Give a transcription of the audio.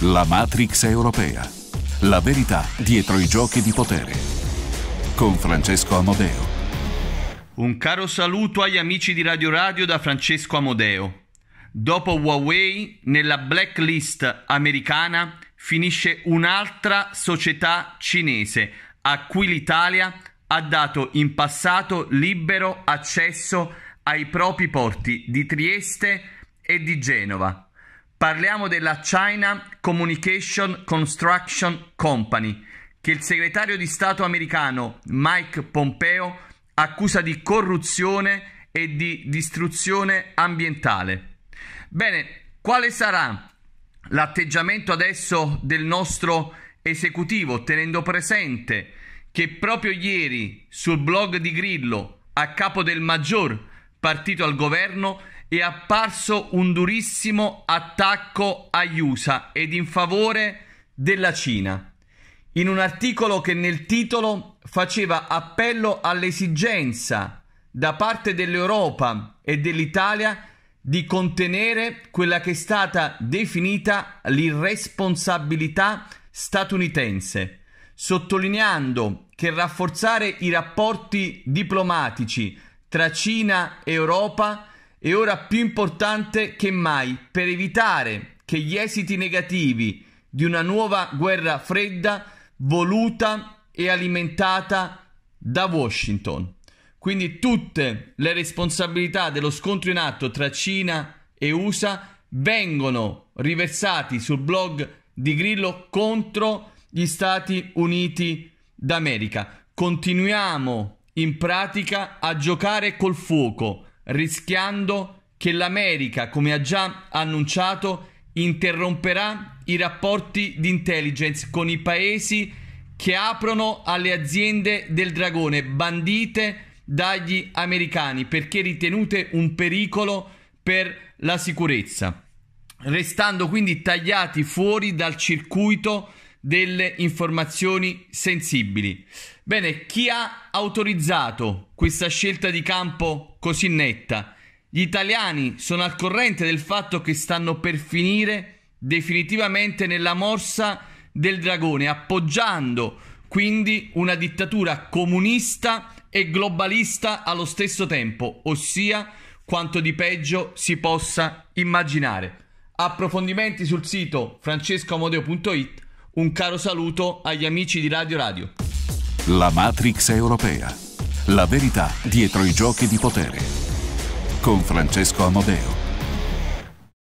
La Matrix europea. La verità dietro i giochi di potere. Con Francesco Amodeo. Un caro saluto agli amici di Radio Radio da Francesco Amodeo. Dopo Huawei, nella blacklist americana finisce un'altra società cinese a cui l'Italia ha dato in passato libero accesso ai propri porti di Trieste e di Genova. Parliamo della China Communication Construction Company, che il segretario di Stato americano Mike Pompeo accusa di corruzione e di distruzione ambientale. Bene, quale sarà l'atteggiamento adesso del nostro esecutivo, tenendo presente che proprio ieri sul blog di Grillo, a capo del maggior partito al governo, è apparso un durissimo attacco agli USA ed in favore della Cina. In un articolo che nel titolo faceva appello all'esigenza da parte dell'Europa e dell'Italia di contenere quella che è stata definita l'irresponsabilità statunitense, sottolineando che rafforzare i rapporti diplomatici tra Cina e Europa è ora più importante che mai per evitare che gli esiti negativi di una nuova guerra fredda voluta e alimentata da Washington. Quindi tutte le responsabilità dello scontro in atto tra Cina e USA vengono riversati sul blog di Grillo contro gli Stati Uniti d'America. Continuiamo in pratica a giocare col fuoco rischiando che l'America, come ha già annunciato, interromperà i rapporti di intelligence con i paesi che aprono alle aziende del dragone bandite dagli americani perché ritenute un pericolo per la sicurezza, restando quindi tagliati fuori dal circuito delle informazioni sensibili. Bene, chi ha autorizzato questa scelta di campo così netta? Gli italiani sono al corrente del fatto che stanno per finire definitivamente nella morsa del dragone, appoggiando quindi una dittatura comunista e globalista allo stesso tempo, ossia quanto di peggio si possa immaginare. Approfondimenti sul sito francescoamodeo.it un caro saluto agli amici di Radio Radio. La Matrix europea. La verità dietro i giochi di potere. Con Francesco Amodeo.